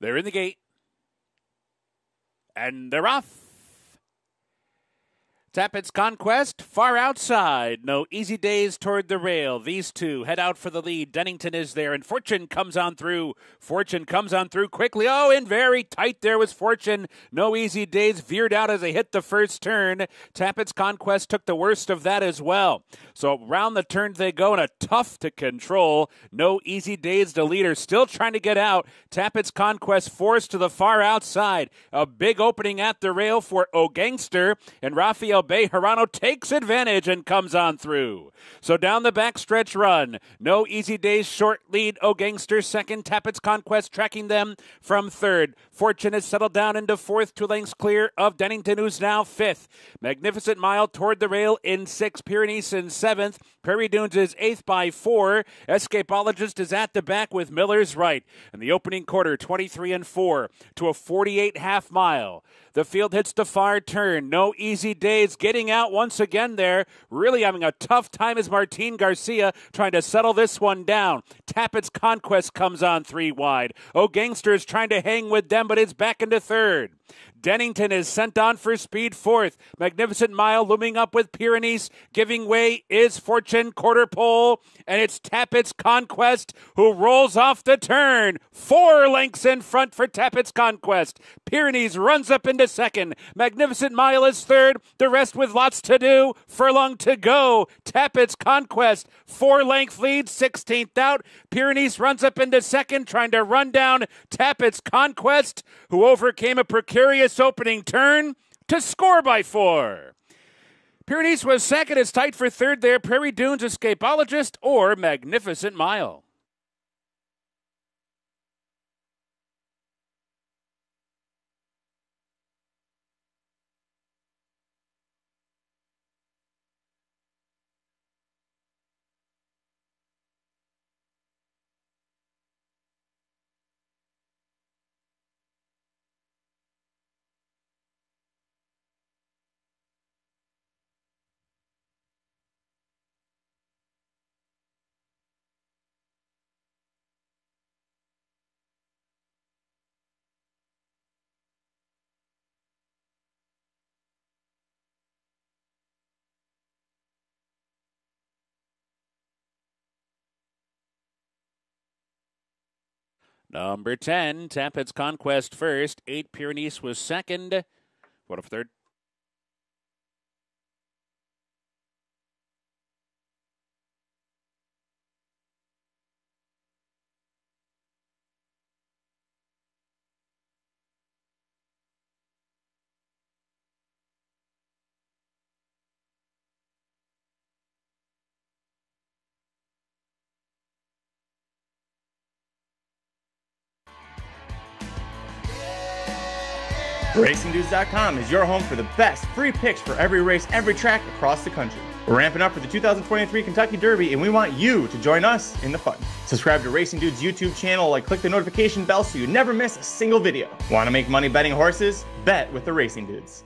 They're in the gate. And they're off. Tapit's Conquest, far outside. No easy days toward the rail. These two head out for the lead. Dennington is there, and Fortune comes on through. Fortune comes on through quickly. Oh, and very tight there was Fortune. No easy days veered out as they hit the first turn. Tapit's Conquest took the worst of that as well. So round the turn they go, and a tough to control. No easy days. The leader still trying to get out. Tapit's Conquest forced to the far outside. A big opening at the rail for O Gangster, and Rafael Bejarano takes advantage and comes on through. So down the backstretch run. No easy days, short lead. O Gangster second. Tapit's Conquest tracking them from third. Fortune has settled down into fourth, two lengths clear of Dennington, who's now fifth. Magnificent Mile toward the rail in sixth. Pyrenees in seventh. Prairie Dunes is eighth by four. Escapologist is at the back with Miller's right. In the opening quarter, 23 and 4 to a 48 half mile. The field hits the far turn. No easy days. Getting out once again there. Really having a tough time is Martin Garcia trying to settle this one down. Tapit's Conquest comes on three wide. Oh, Gangster is trying to hang with them, but it's back into third. Dennington is sent on for speed fourth. Magnificent Mile looming up with Pyrenees. Giving way is Fortune quarter pole, and it's Tapit's Conquest who rolls off the turn. Four lengths in front for Tapit's Conquest. Pyrenees runs up into second. Magnificent Mile is third. The rest with lots to do. Furlong to go. Tapit's Conquest. Four length lead, 16th out. Pyrenees runs up into second, trying to run down Tapit's Conquest, who overcame a precarious opening turn to score by four. Pyrenees was second. It's tight for third there. Prairie Dunes Escapologist or Magnificent Mile. Number 10, Tapit's Conquest first. Eight Pyrenees was second. What if third? RacingDudes.com is your home for the best free picks for every race, every track across the country. We're ramping up for the 2023 Kentucky Derby, and we want you to join us in the fun. Subscribe to Racing Dudes YouTube channel, like click the notification bell so you never miss a single video. Want to make money betting horses? Bet with the Racing Dudes.